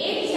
8